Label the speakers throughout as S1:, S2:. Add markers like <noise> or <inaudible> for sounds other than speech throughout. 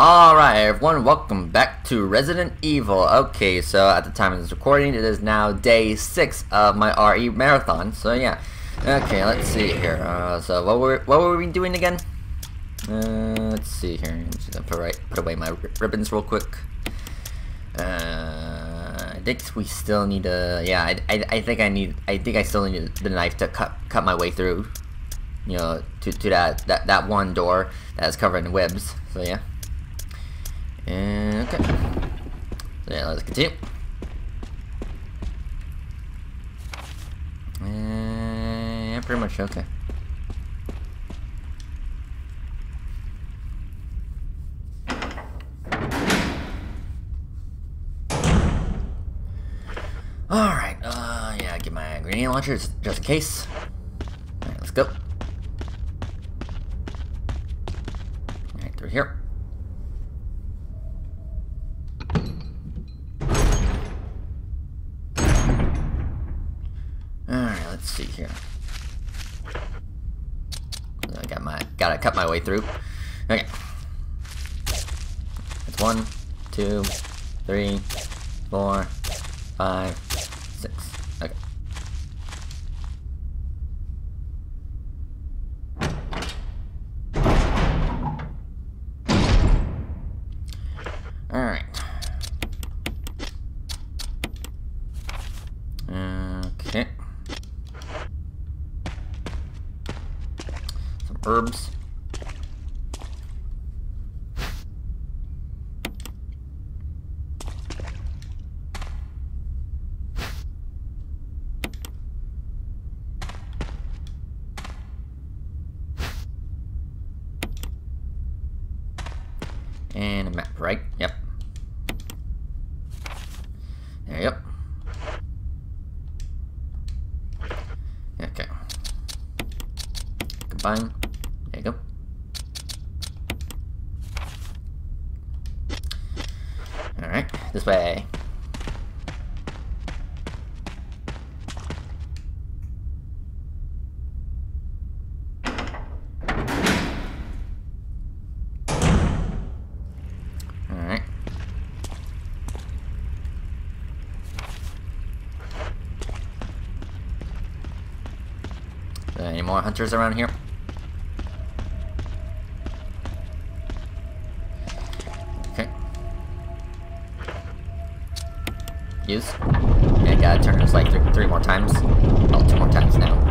S1: Alright everyone, welcome back to Resident Evil. Okay, so at the time of this recording, it is now day 6 of my RE marathon, so yeah. Okay, let's see here. Uh, so what were, what were we doing again? Uh, let's see here. I'm just gonna put, right, put away my ribbons real quick. Uh, I think we still need a, yeah, I, I, I think I need, I think I still need the knife to cut, cut my way through, you know, to, to that, that, that one door that is covered in webs, so yeah. And, okay. Yeah, let's continue. And, yeah, pretty much okay. Alright, uh, yeah, I get my grenade launcher just in case. Alright, let's go. Alright, through here. Alright, let's see here. I got my gotta cut my way through. Okay. It's one, two, three, four, five, six. Okay. Alright. Okay. Some herbs. And a map, right? Yep. There, yep. Okay. Combine. There you go. Alright, this way. Alright. Uh, Any more hunters around here? Okay. Use. Yeah, uh, gotta turn this like th three more times. Oh, two more times now.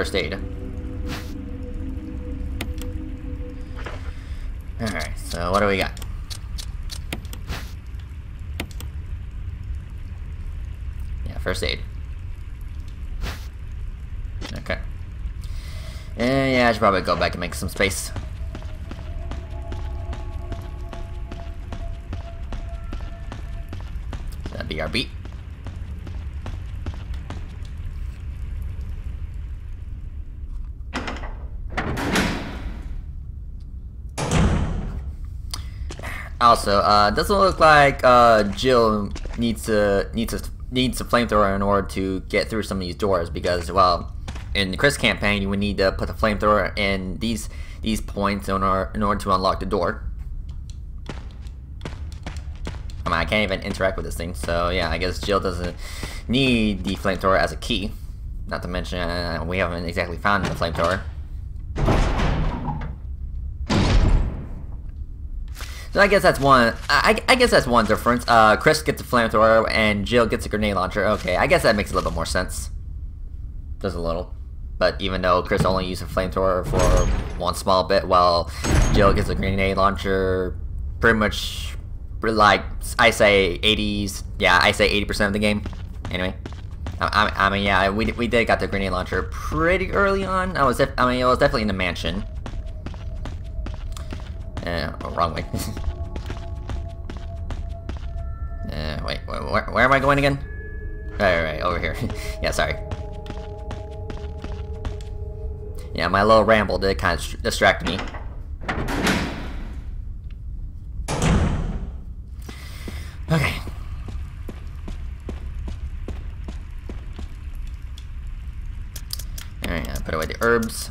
S1: First aid. Alright, so what do we got? Yeah, first aid. Okay. And yeah, I should probably go back and make some space. That'd be our beat. Also, uh, doesn't look like uh, Jill needs to needs to needs a flamethrower in order to get through some of these doors because, well, in the Chris campaign, you would need to put the flamethrower in these these points in order in order to unlock the door. I mean, I can't even interact with this thing, so yeah, I guess Jill doesn't need the flamethrower as a key. Not to mention, uh, we haven't exactly found the flamethrower. So I guess that's one. I, I guess that's one difference. Uh, Chris gets a flamethrower and Jill gets a grenade launcher. Okay, I guess that makes a little bit more sense. Just a little. But even though Chris only used a flamethrower for one small bit, while Jill gets a grenade launcher, pretty much like I say 80s. Yeah, I say 80% of the game. Anyway, I, I, mean, yeah, we, we did got the grenade launcher pretty early on. I was, I mean, it was definitely in the mansion. Uh, wrong way. <laughs> uh, wait, where, where am I going again? Right, right, right, over here. <laughs> yeah, sorry. Yeah, my little ramble did kind of distract me. Okay. Alright, put away the herbs.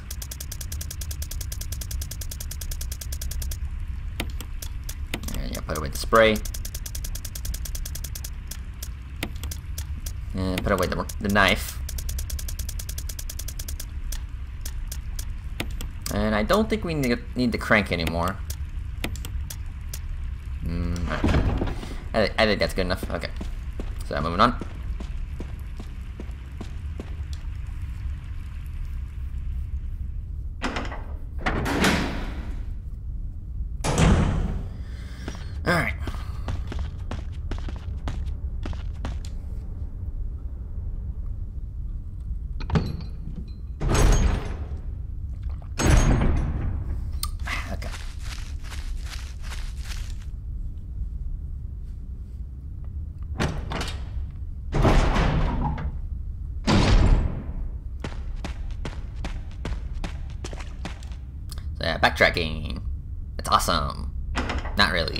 S1: Yeah, put away the spray. And put away the, the knife. And I don't think we need, the crank anymore. Mm, I, I think that's good enough. Okay. So moving on. Alright. Okay. So yeah, backtracking. It's awesome. Not really.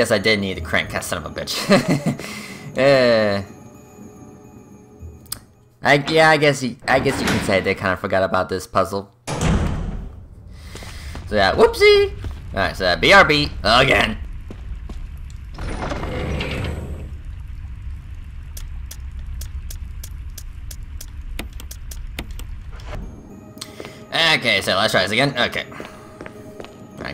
S1: I guess I did need to crank that son of a bitch. <laughs> uh, I, yeah, I guess you, I guess you can say they kind of forgot about this puzzle. So yeah, whoopsie! Alright, so BRB again. Okay, so let's try this again. Okay.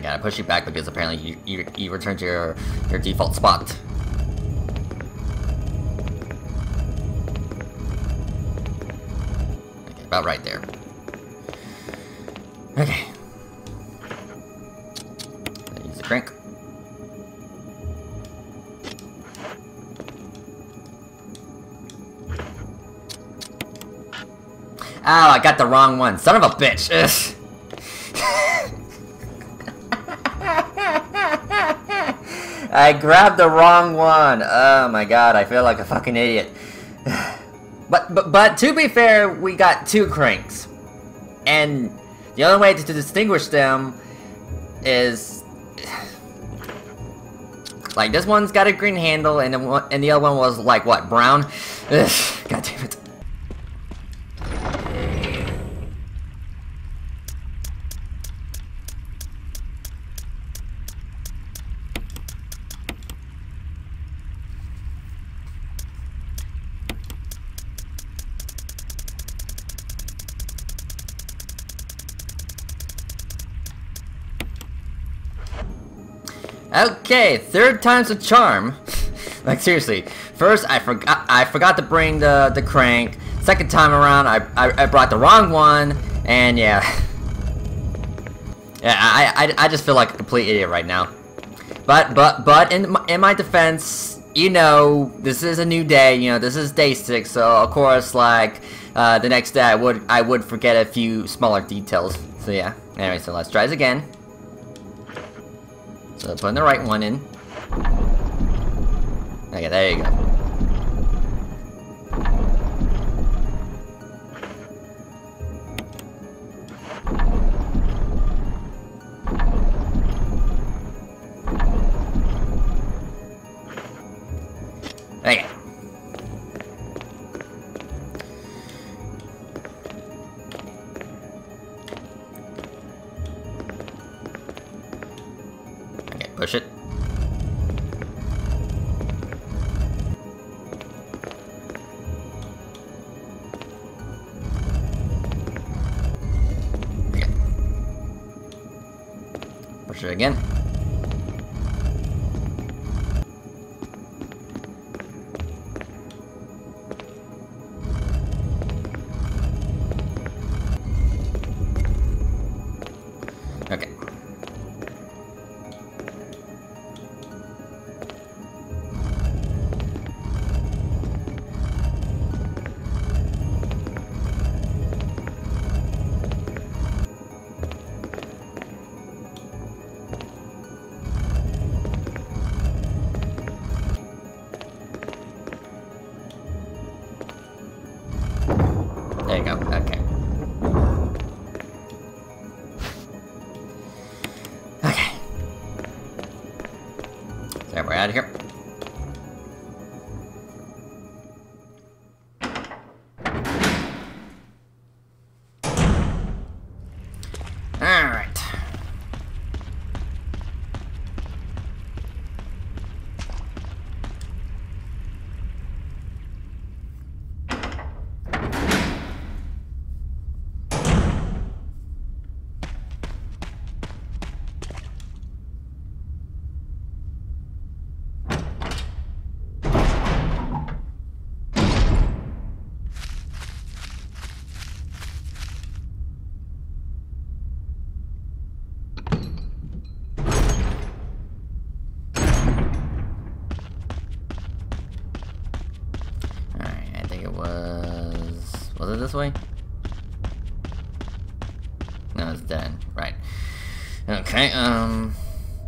S1: I gotta push you back because apparently you, you, you returned to your, your default spot. Okay, about right there. Okay. Use the crank. Oh, I got the wrong one. Son of a bitch. I grabbed the wrong one. Oh my god, I feel like a fucking idiot. <sighs> But but but to be fair, we got two cranks. And the only way to, to distinguish them is <sighs> like this one's got a green handle and the one, and the other one was like what, brown? <sighs> Ugh, god damn it. Okay, third time's a charm. <laughs> like seriously, first I forgot I forgot to bring the the crank. Second time around, I I, I brought the wrong one, and yeah, <laughs> yeah, I, I I just feel like a complete idiot right now. But but but in my, in my defense, you know, this is a new day. You know, this is day six, so of course, like uh, the next day, I would I would forget a few smaller details. So yeah. Anyway, so let's try this again. So putting the right one in. Okay, there you go. Okay. Out of here. This way? No, it's dead. Right. Okay, um...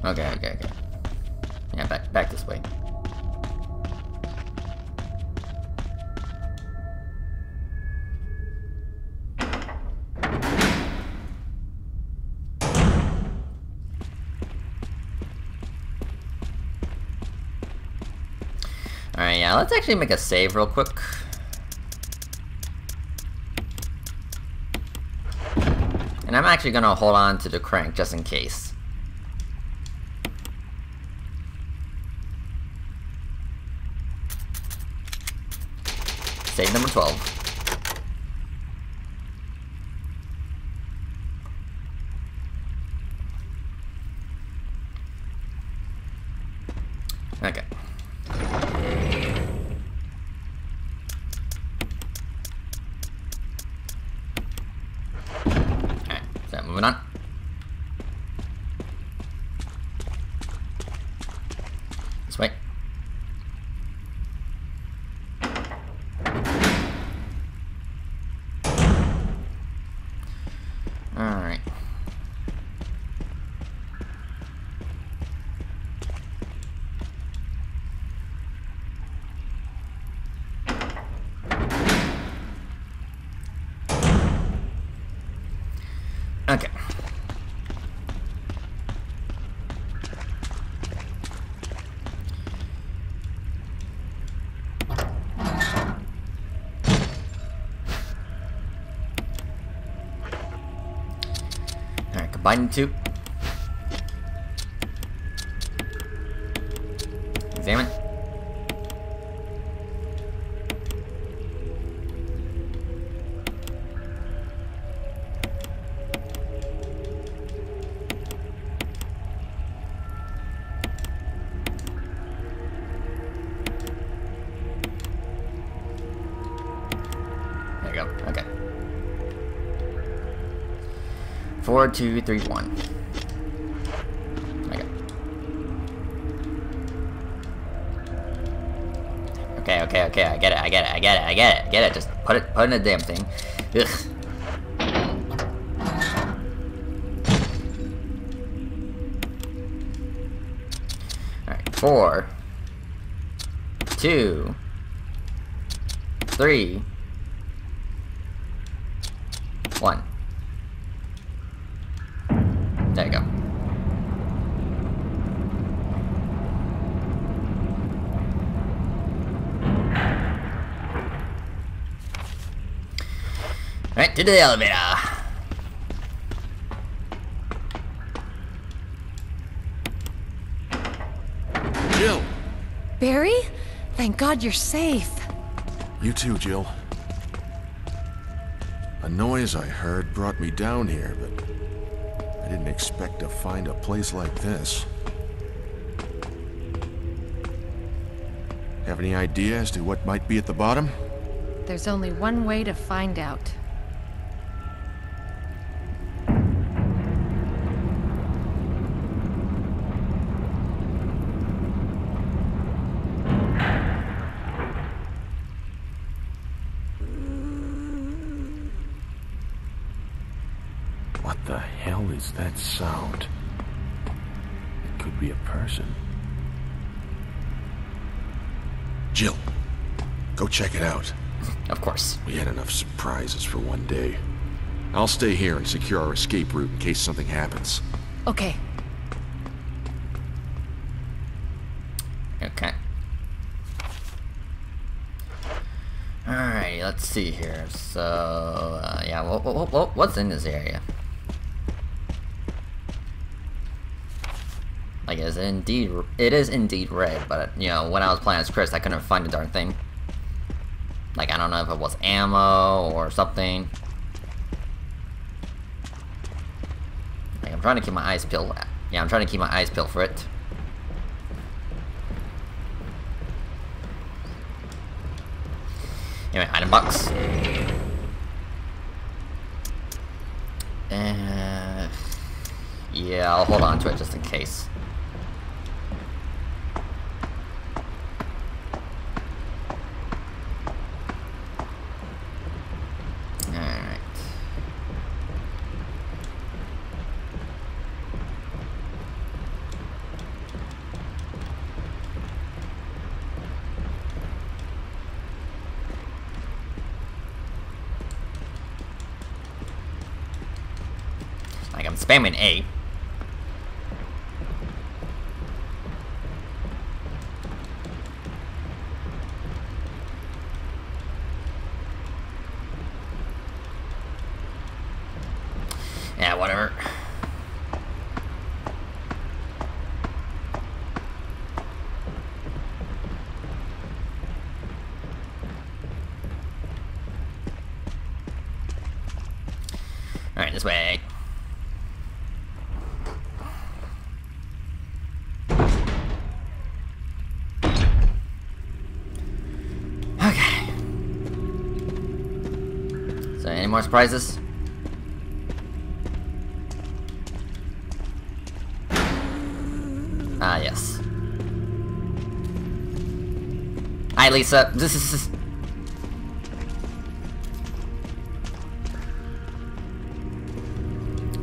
S1: Okay, okay, okay. Yeah, back, back this way. Alright, yeah, let's actually make a save real quick. I'm actually gonna hold on to the crank just in case. Save number 12. Okay. Alright, so moving on. This way. Alright. Okay. Alright, combine the two. Two, three, one. Okay. Okay, okay, I get it, I get it, I get it, I get it, I get it. Just put it, put in the damn thing. Ugh. Four, two, three, one. There you go. Right to the elevator. Jill!
S2: Barry? Thank God you're safe.
S3: You too, Jill. A noise I heard brought me down here, but I didn't expect to find a place like this. Have any idea as to what might be at the bottom?
S2: There's only one way to find out.
S3: Hell that sound? It could be a person. Jill, go check it out. <laughs>
S1: Of course.
S3: We had enough surprises for one day. I'll stay here and secure our escape route in case something happens.
S2: Okay.
S1: Okay. Alright, let's see here. So, uh, yeah, what, what, what, what's in this area? Is indeed, it is indeed red, but, you know, when I was playing as Chris, I couldn't find a darn thing. Like, I don't know if it was ammo or something. Like, I'm trying to keep my eyes peeled. Yeah, I'm trying to keep my eyes peeled for it. Anyway, item box. Uh, yeah, I'll hold on to it just in case. Alright. Like I'm spamming A. Yeah, whatever. Alright, this way. Okay. So, any more surprises? Ah, yes. Hi, Lisa. This is.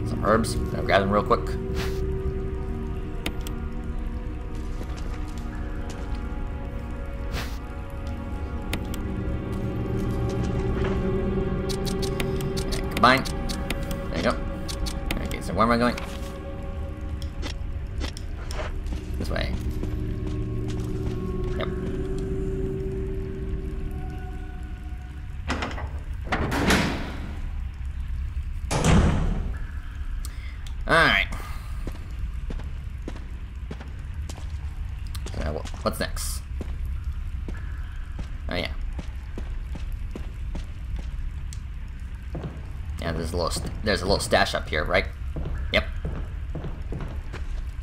S1: Some herbs. Grab them real quick. There you go. Okay, so where am I going? There's a little stash up here, right? Yep.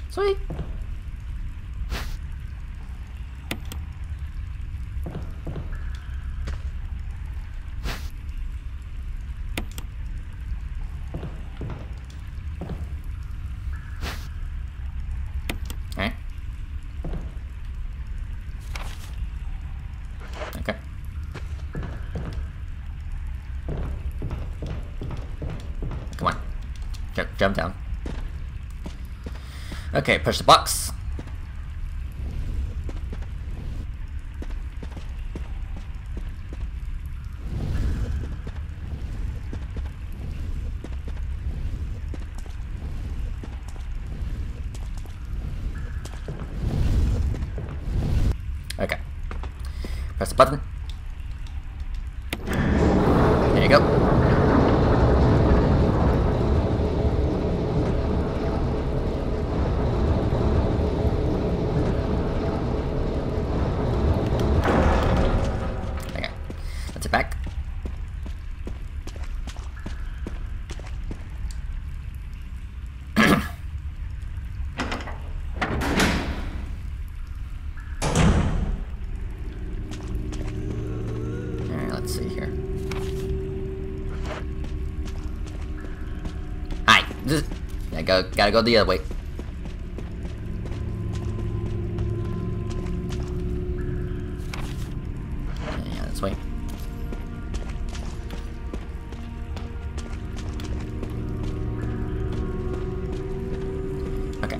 S1: Sweet. Okay. Okay. Come on. Jump, down. Okay, push the box. Okay. Press the button. There you go. Just, yeah, go, gotta go the other way. Yeah, this way. Okay.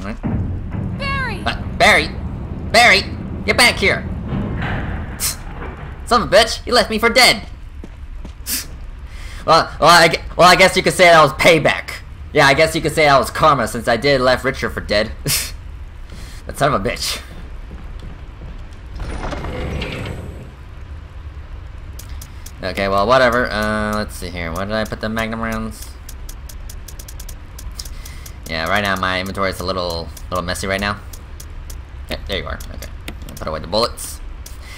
S1: Alright.
S2: Barry!
S1: Uh, Barry! Barry! Get back here! Son of a bitch, you left me for dead! well, well I, well, I guess you could say that was payback. Yeah, I guess you could say that was karma since I did left Richard for dead. <laughs> but son of a bitch. Okay, well, whatever. Uh, let's see here. Where did I put the magnum rounds? Yeah, right now my inventory is a little, little messy right now. Yeah, there you are. Okay, put away the bullets.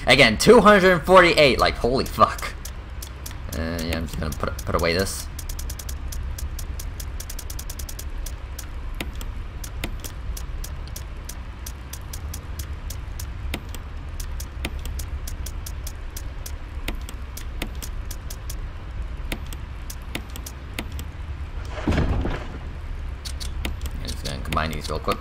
S1: Again, 248. Like, holy fuck. Uh, yeah, I'm just gonna put put away this. I'm just gonna combine these real quick.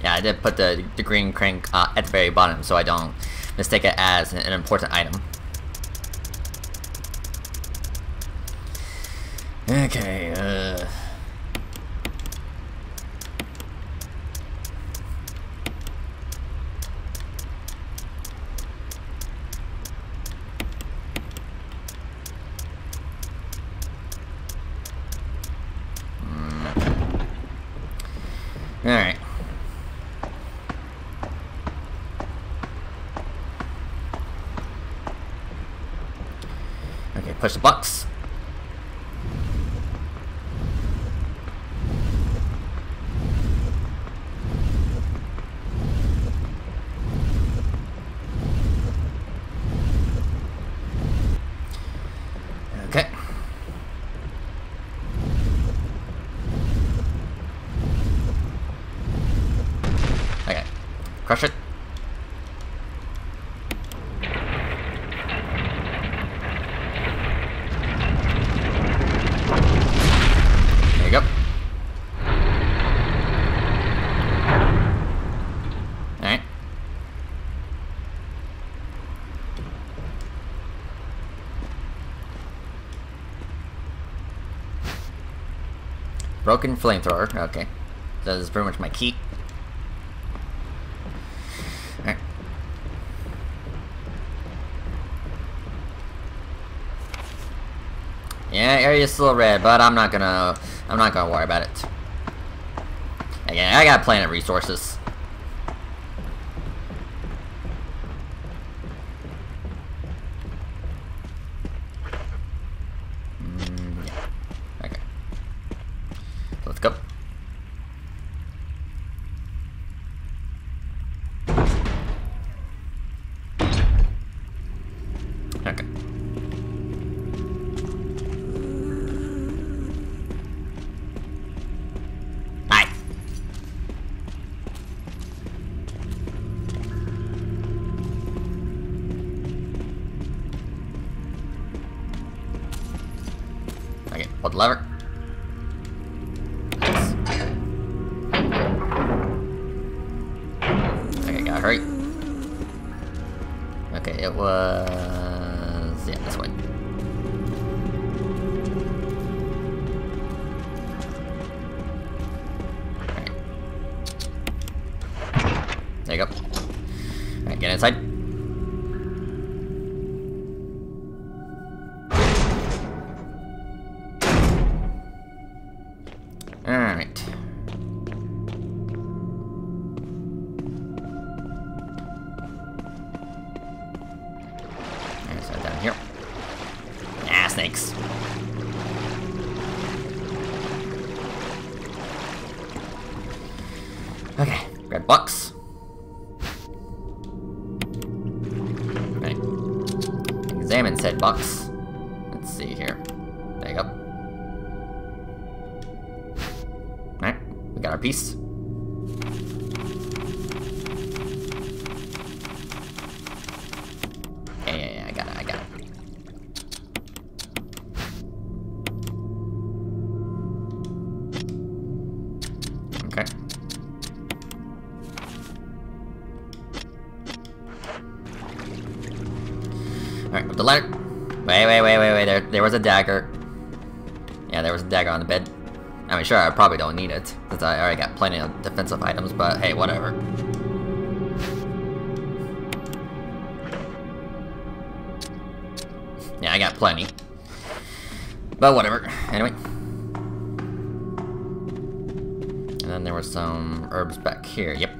S1: Yeah, I did put the, the green crank uh, at the very bottom so I don't mistake it as an, an important item. Okay, uh... Alright. Push the box. Okay. Okay. Crush it. There you go. Alright. Broken flamethrower, okay. That is pretty much my key. Yeah, area's still red, but I'm not gonna I'm not gonna worry about it. Again, I got planet resources. Okay, hold the lever. Nice. Okay, gotta hurry. Okay, it was... the letter. Wait, wait, wait, wait, wait. There, there was a dagger. Yeah, there was a dagger on the bed. I mean, sure, I probably don't need it, since I already got plenty of defensive items, but hey, whatever. Yeah, I got plenty. But whatever. Anyway. And then there were some herbs back here. Yep.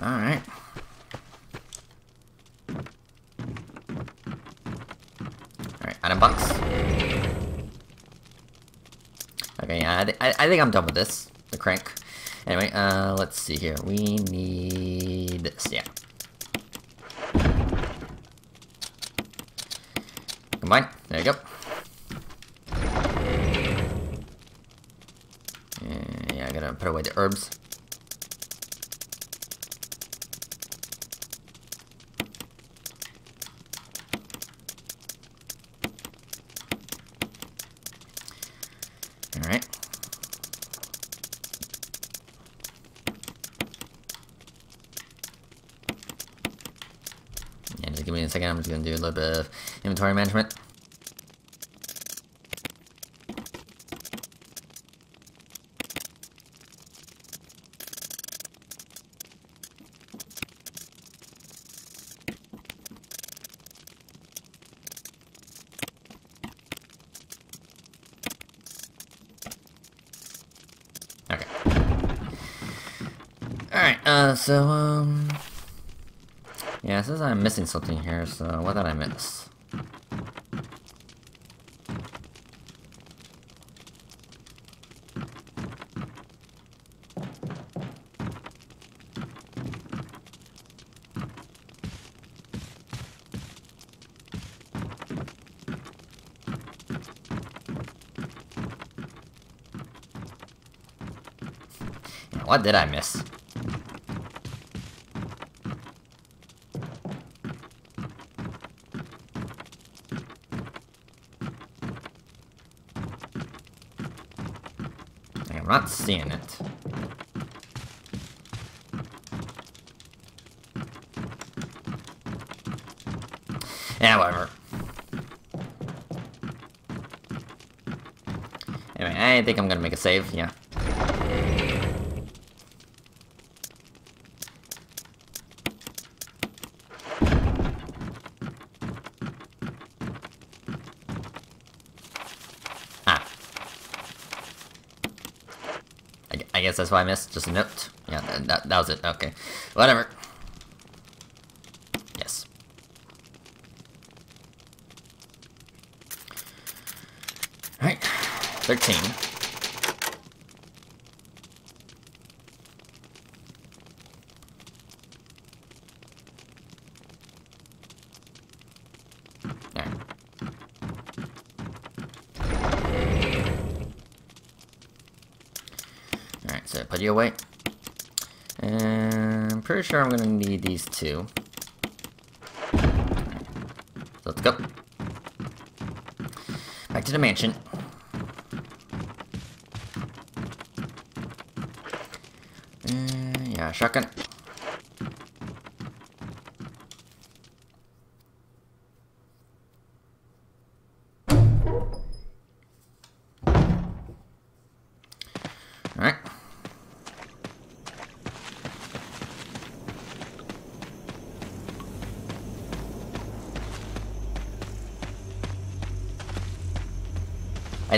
S1: Alright. Alright, item box. Okay, yeah, I, th I, I think I'm done with this. The crank. Anyway, uh, let's see here. We need this, yeah. Combine. There you go. Yeah, I gotta put away the herbs. Alright. Yeah, just give me a second. I'm just gonna do a little bit of inventory management. Okay. Alright, uh, so, um... Yeah, it says I'm missing something here, so what did I miss? What did I miss? I'm not seeing it. Yeah, whatever. Anyway, I think I'm gonna make a save, yeah. Ah. I, guess that's why I missed. Just a note. Yeah, that, that, was it. Okay. Whatever. Yes. Alright. 13. Alright. Alright, so put you away. And I'm pretty sure I'm gonna need these two. Let's go. Back to the mansion. Uh, yeah, shotgun.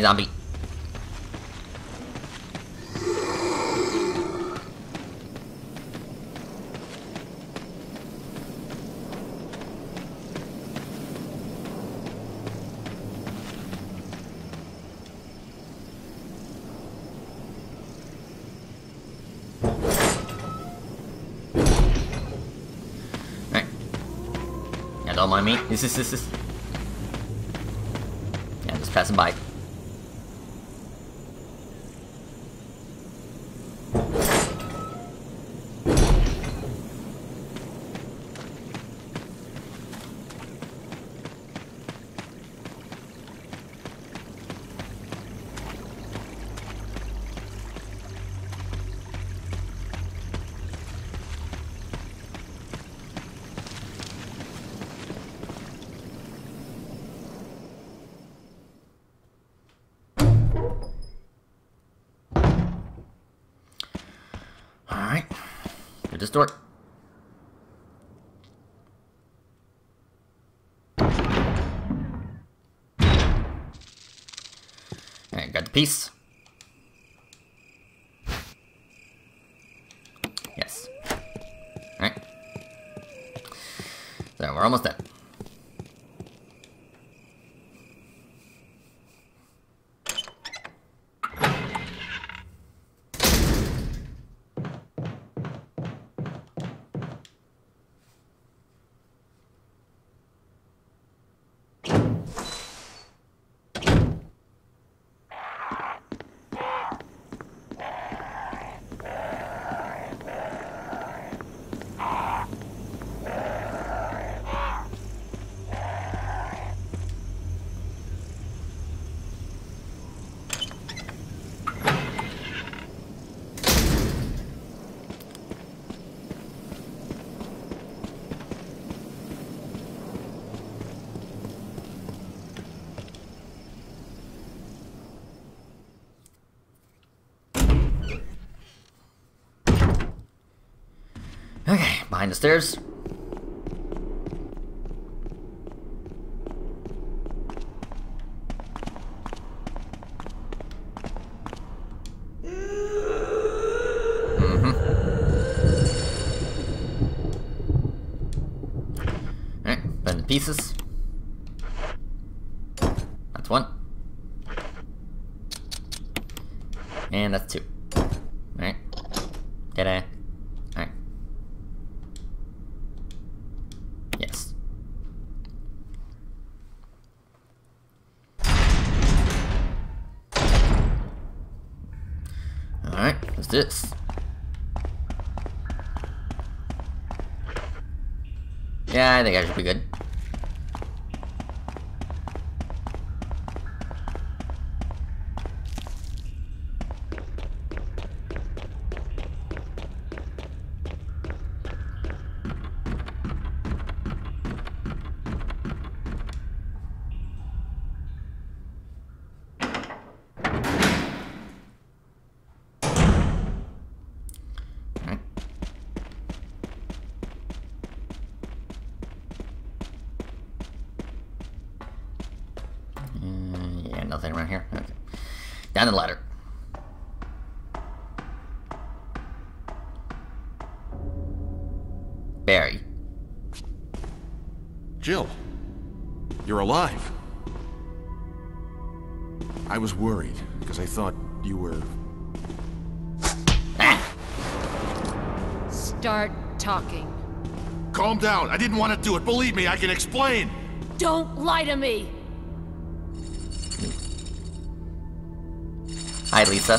S1: Hey, zombie. Don't mind me. This is this is. Yeah, just passing by. Alright. Through this door. Got the piece. Yes. Alright. So we're almost done. Okay, behind the stairs. Mm-hmm. Pieces. That's one. And that's two. Alright. Ta-da. Alright. Yes. Alright, what's this? Yeah, I think I should be good. Alright. Mm, yeah, nothing around here. Okay. Down the ladder. Barry.
S3: Jill, you're alive. I was worried because I thought you were.
S1: Ah!
S2: Start talking.
S3: Calm down. I didn't want to do it. Believe me, I can explain.
S2: Don't lie to me!
S1: Hi, Lisa.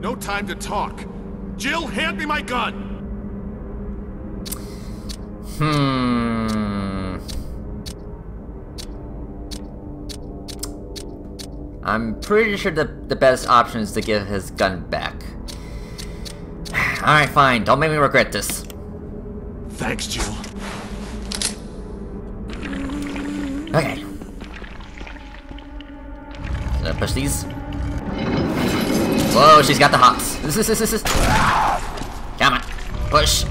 S3: No time to talk. Jill, hand me my gun.
S1: Hmm. I'm pretty sure the, the best option is to give his gun back. <sighs> Alright, fine. Don't make me regret this.
S3: Thanks, Jill.
S1: Okay. So push these. Whoa, she's got the hops. This is this is this. Come on, push.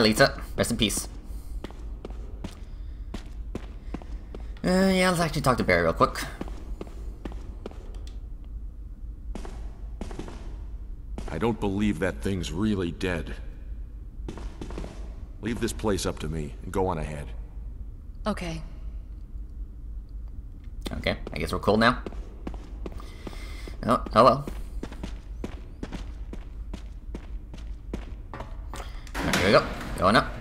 S1: Bye, Lisa. Rest in peace. Uh, yeah, let's actually talk to Barry real quick.
S3: I don't believe that thing's really dead. Leave this place up to me and go on ahead.
S2: Okay.
S1: Okay, I guess we're cool now. Oh, oh well. Alright, here we go. Going up.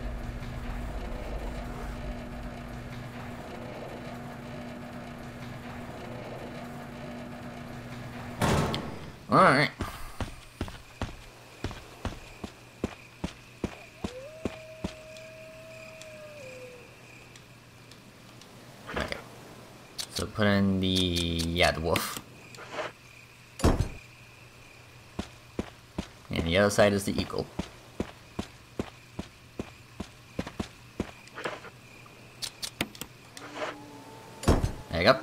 S1: Alright. Okay. So put in the yeah the wolf. And the other side is the eagle. There you go.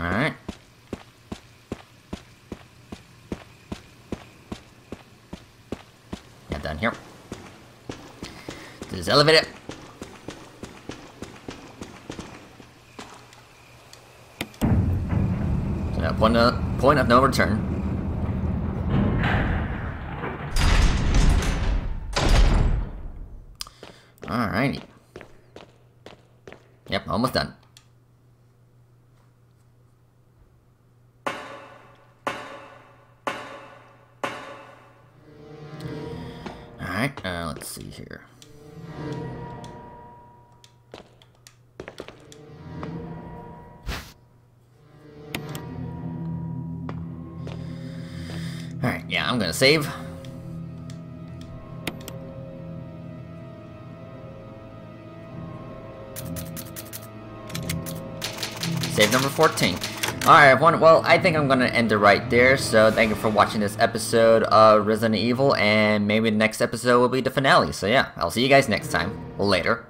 S1: Alright. Yeah, down here. To this elevator. Now point of, point of no return. Alrighty. Yep, almost done. Alright, uh, let's see here. Alright, yeah, I'm gonna save. Save number 14. Alright, everyone. Well, I think I'm to end it right there. So, thank you for watching this episode of Resident Evil. And maybe the next episode will be the finale. So, yeah, I'll see you guys next time. Later.